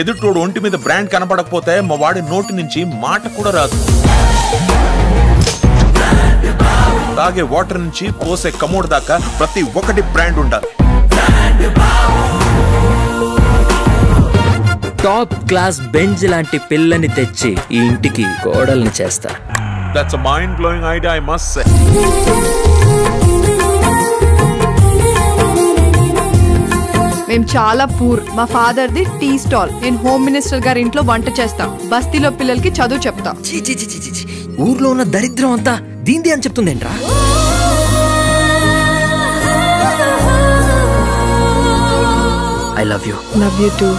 ఎదుటోడు ఒంటి మీద బ్రాండ్ కనపడకపోతే మా వాడి నోటి నుంచి మాట కూడా రాదు. తాగే వాటర్ నుంచి పోసే కమోడ్ దాకా ప్రతి ఒక్కటి బ్రాండ్ ఉండాలి. టాప్ క్లాస్ బెంజ్ లాంటి పిల్లని తెచ్చి ఈ ఇంటికి కోడల్ని చేస్తా. That's mind blowing idea I must say మేము చాలా పూర్. మా ఫాదర్ ది టీ స్టాల్. నేను హోమ్ మినిస్టర్ గారి ఇంట్లో వంట చేస్తా. బస్తీలో పిల్లలకి చదువు చెప్తా. చీ, చీ, చీ, చీ, చీ, చీ. ఊర్లో ఉన్న దరిద్రం అంతా దీంది అని చెప్తుందేంట్రా? I love you love you too